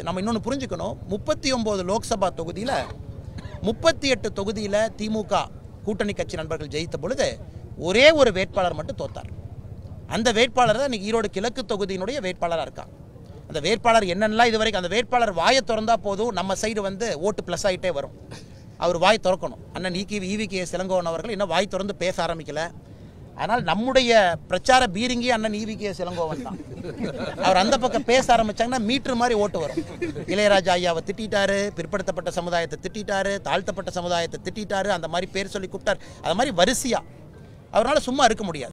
நம்ம இன்னொன்று புரிஞ்சுக்கணும். முப்பத்தி ஒம்பது லோக்சபா தொகுதியில் முப்பத்தி எட்டு தொகுதியில் திமுக கூட்டணி கட்சி நண்பர்கள் ஜெயித்த பொழுது ஒரே ஒரு வேட்பாளர் மட்டும் தோத்தார். அந்த வேட்பாளர் தான் இன்றைக்கி ஈரோடு கிழக்கு தொகுதியினுடைய வேட்பாளராக இருக்காங்க அந்த வேட்பாளர் என்னென்னலாம் இது வரைக்கும் அந்த வேட்பாளர் வாயை திறந்தா போதும் நம்ம சைடு வந்து ஓட்டு ப்ளஸ் ஆகிட்டே வரும். அவர் வாய் திறக்கணும். அண்ணன் இகி ஈவி கே சிலங்கோவன் அவர்கள் இன்னும் வாய் திறந்து பேச ஆரம்பிக்கலை. ஆனால் நம்முடைய பிரச்சார பீரிங்கி அண்ணன் ஈவிகே சிலங்கோவன் தான். அவர் அந்த பக்கம் பேச ஆரம்பிச்சாங்கன்னா மீட்டர் மாதிரி ஓட்டு வரும். இளையராஜா ஐயாவை திட்டிட்டாரு பிற்படுத்தப்பட்ட சமுதாயத்தை திட்டிட்டாரு தாழ்த்தப்பட்ட சமுதாயத்தை திட்டிட்டாரு அந்த மாதிரி பேர் சொல்லி கூப்பிட்டார். அது மாதிரி வரிசையா. அவரால் சும்மா இருக்க முடியாது.